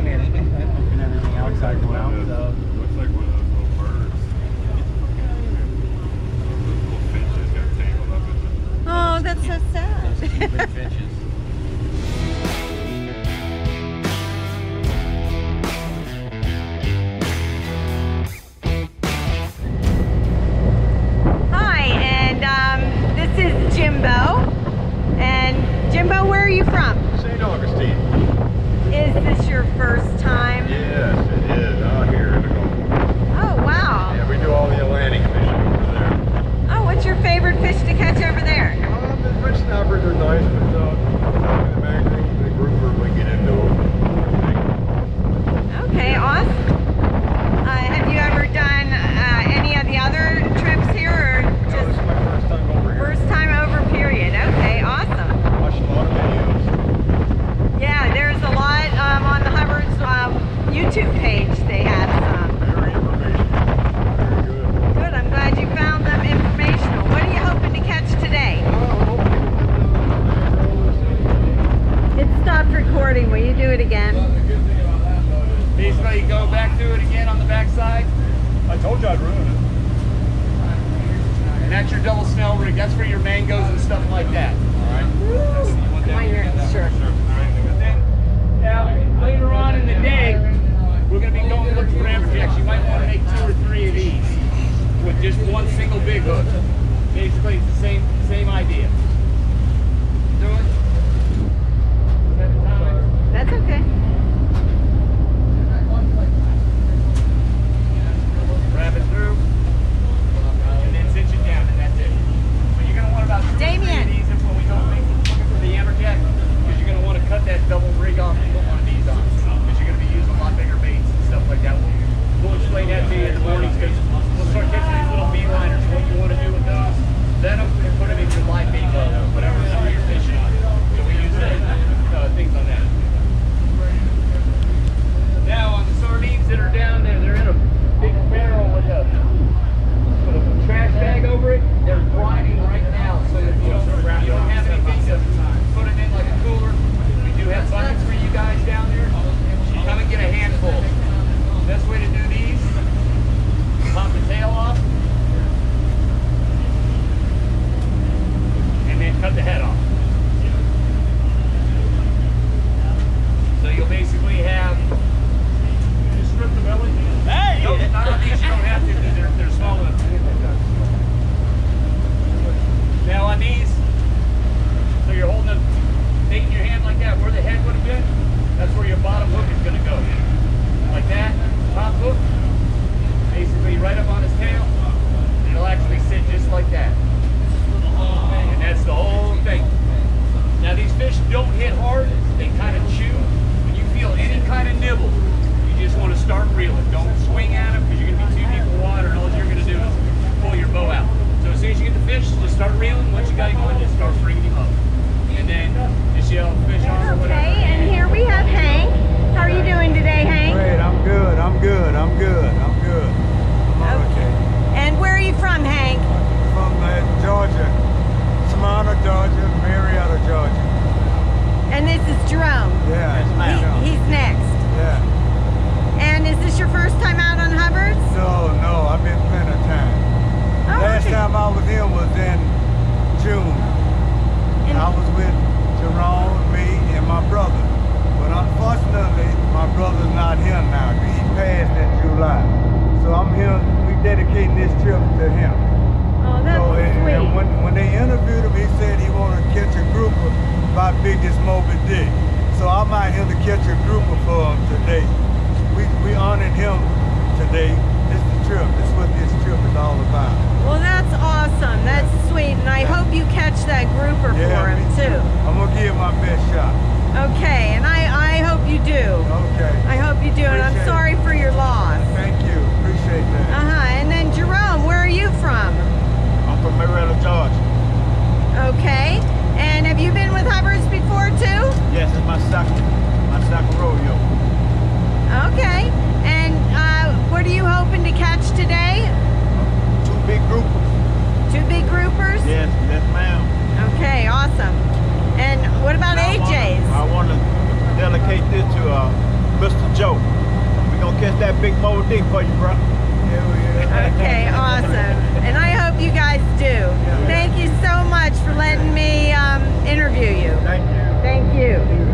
game management. Looking at everything outside now, so. that's where your bottom hook is going to go. Like that, top hook, basically right up on his tail, it'll actually sit just like that. And that's the whole thing. Now these fish don't hit hard, they kind of chew. When you feel any kind of nibble, you just want to start reeling. Don't swing at them because you're going to be too deep in water Jerome. Yeah. He, he's next. Yeah. And is this your first time out on Hubbard's? No, no. I've been plenty of time. Oh, Last okay. time I was in was in June. In I was with Jerome, me, and my brother. But unfortunately, my brother's not here now. He passed in July. So I'm here, we dedicating this trip to him. Oh, that's so, sweet. And when, when they interviewed him, he said he wanted to catch a grouper by Biggest Moby Dick. So I'm out here to catch a grouper for him um, today. We, we honored him today. It's the trip. It's what this trip is all about. Well, that's awesome. That's sweet. And I hope you catch that grouper yeah, for him, too. too. I'm going to give my best shot. Okay. Montsaco, Montsaco Rodeo. Okay, and uh, what are you hoping to catch today? Two big groupers. Two big groupers? Yes, yes ma'am. Okay, awesome. And what about I AJ's? I want to dedicate this to uh, Mr. Joe. We're going to catch that big Moe Dick for you, bro. Okay, awesome. And I hope you guys do. Thank you so much for letting me um, interview you. Thank you. Thank you.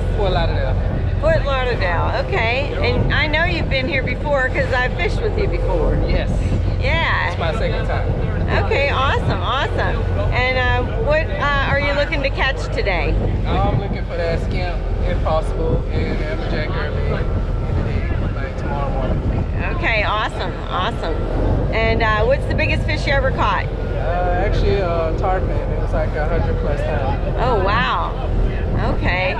Thomas? Fort Lauderdale. Fort Lauderdale. Okay. And I know you've been here before because I've fished with you before. Yes, Yeah. it's my second time. Okay, awesome, awesome. And uh, what uh, are you looking to catch today? I'm looking for that scamp, if possible, and amberjack early in the day, like tomorrow morning. Okay, awesome, awesome. And uh, what's the biggest fish you ever caught? Uh, actually, uh, tarpon. It was like a hundred plus pounds. Oh, wow. Okay.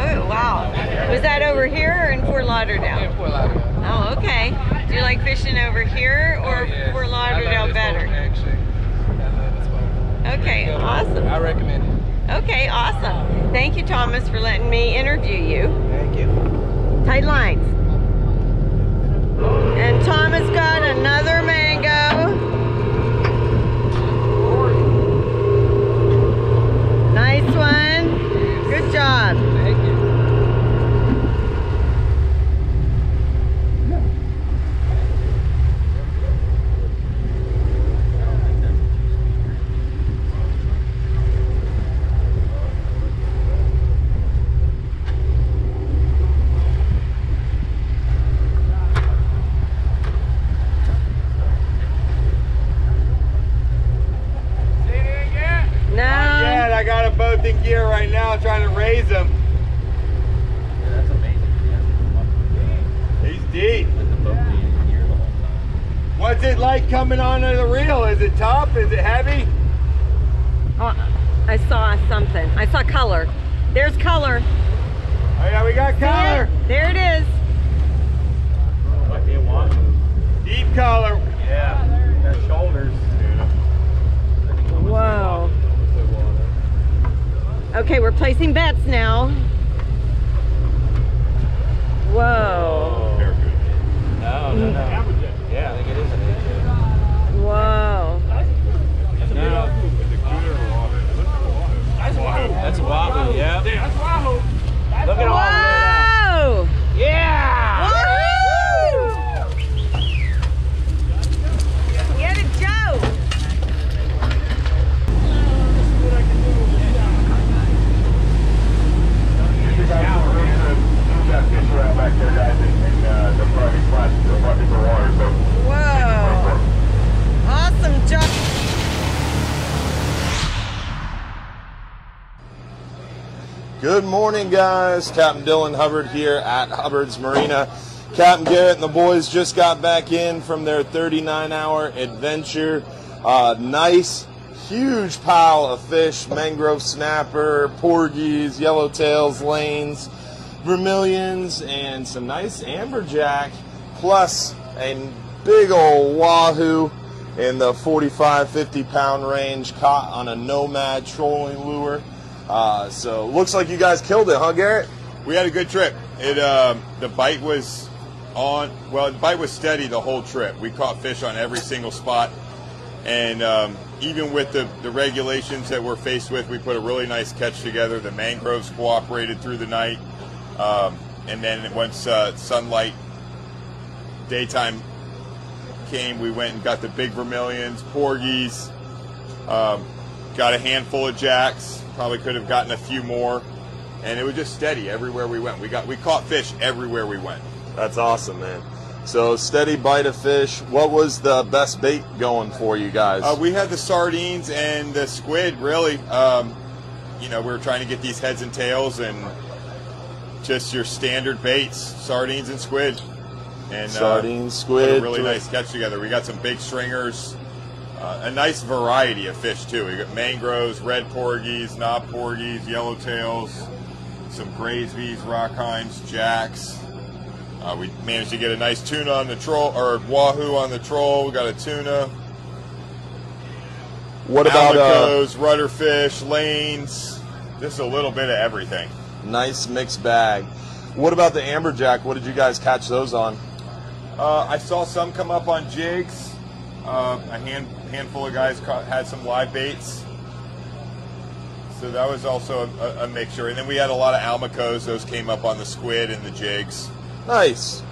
Oh, wow. Was that over here or in Fort In Lauderdale? Fort Lauderdale. Oh, okay. Do you like fishing over here or Oh, yes. Fort Lauderdale better? boat, Actually, I love this boat. Okay, awesome. I recommend it. Okay, awesome. Thank you, Thomas, for letting me interview you. Thank you. Tight lines. And Thomas got another mango. Nice one. Good job. Thank you. No. Yeah, I got them both in gear right now, trying to raise them. That's amazing. He's deep. With the boat being in here the whole time. What's it like coming onto the reel? Is it tough? Is it heavy? Oh, I saw something. I saw color. There's color. Oh yeah, we got color. There it is. Might be a wahoo. Deep color. Yeah. Got shoulders. Whoa. Okay, we're placing bets now. Whoa. No, no, no. Yeah, I think it is an AJ. Whoa. No. That's a wahoo. That's a wahoo, yeah. Look at all that. Whoa! Yeah! Woohoo! Get it, Joe! Whoa! Awesome job! Good morning, guys. Captain Dylan Hubbard here at Hubbard's Marina. Captain Garrett and the boys just got back in from their 39 hour adventure. Uh, nice, huge pile of fish mangrove snapper, porgies, yellowtails, lanes, vermilions, and some nice amberjack, plus a big old wahoo in the 45 50 pound range caught on a nomad trolling lure. Uh, so looks like you guys killed it, huh, Garrett? We had a good trip. It um, the bite was on. Well, the bite was steady the whole trip. We caught fish on every single spot, and um, even with the, the regulations that we're faced with, we put a really nice catch together. The mangroves cooperated through the night, um, and then once uh, sunlight, daytime came, we went and got the big vermilions, porgies, um, got a handful of jacks. Probably could have gotten a few more, and it was just steady everywhere we went. We got we caught fish everywhere we went. That's awesome, man. So steady bite of fish. What was the best bait going for you guys? Uh, we had the sardines and the squid. Really, um, you know, we were trying to get these heads and tails and just your standard baits, sardines and squid. And uh, Sardines, a squid, really nice catch together. We got some big stringers, uh, a nice variety of fish too. We got mangroves, red porgies, knob porgies, yellowtails, some graysbys, rockhines, jacks. Uh, we managed to get a nice tuna on the troll or wahoo on the troll. We got a tuna. What about uh, Almacos, rudder fish, lanes, just a little bit of everything. nice mixed bag? What about the amberjack? What did you guys catch those on? Uh, I saw some come up on jigs. Uh, a hand, handful of guys caught, had some live baits. So that was also a, a mixture. And then we had a lot of almacos. Those came up on the squid and the jigs. Nice.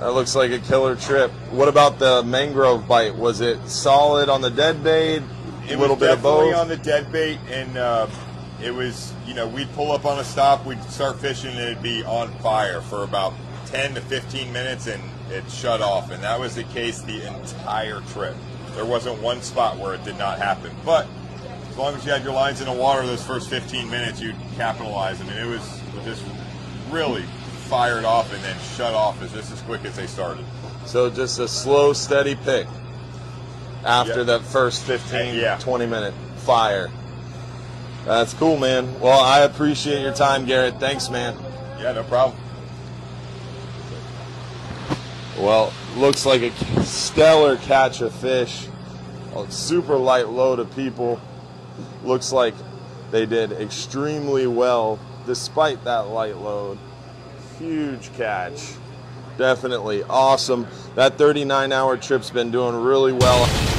That looks like a killer trip. What about the mangrove bite? Was it solid on the dead bait? A little bit of both. on the dead bait, and uh, it was you know we'd pull up on a stop, we'd start fishing, and it'd be on fire for about 10 to 15 minutes, and it shut off. And that was the case the entire trip. There wasn't one spot where it did not happen. But as long as you had your lines in the water those first 15 minutes, you'd capitalize. I mean, it was just really fired off and then shut off as just as quick as they started. So just a slow, steady pick after Yeah. that first 15, Yeah. 20 minute fire. That's cool, man. Well, I appreciate your time, Garrett. Thanks, man. Yeah, no problem. Well, looks like a stellar catch of fish. A super light load of people. Looks like they did extremely well despite that light load. Huge catch. Definitely awesome. That 39 hour trip's been doing really well.